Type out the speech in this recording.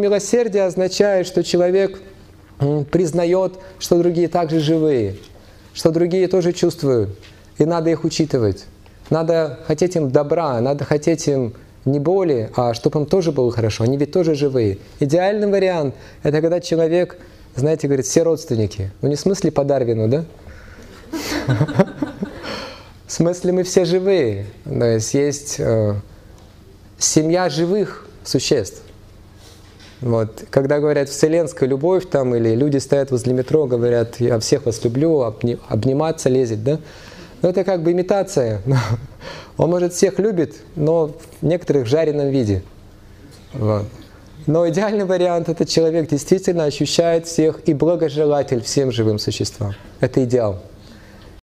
Милосердие означает, что человек признает, что другие также живые, что другие тоже чувствуют, и надо их учитывать. Надо хотеть им добра, надо хотеть им не боли, а чтобы им тоже было хорошо. Они ведь тоже живые. Идеальный вариант – это когда человек, знаете, говорит, все родственники. Ну не в смысле по Дарвину, да? В смысле мы все живые. То есть есть э, семья живых существ. Вот. Когда говорят «вселенская любовь» там, или люди стоят возле метро, говорят «я всех вас люблю», обниматься лезет, да? Но это как бы имитация. Он, может, всех любит, но в некоторых жареном виде. Вот. Но идеальный вариант – это человек действительно ощущает всех и благожелатель всем живым существам. Это идеал.